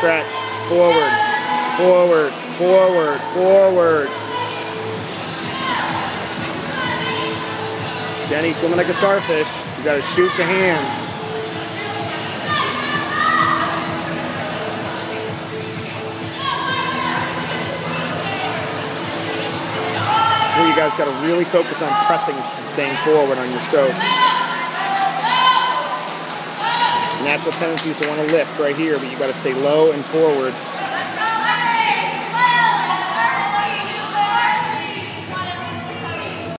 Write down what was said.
forward, forward, forward, forward. Jenny swimming like a starfish. You gotta shoot the hands. You guys gotta really focus on pressing and staying forward on your stroke. Natural tendency is to want to lift right here, but you gotta stay low and forward.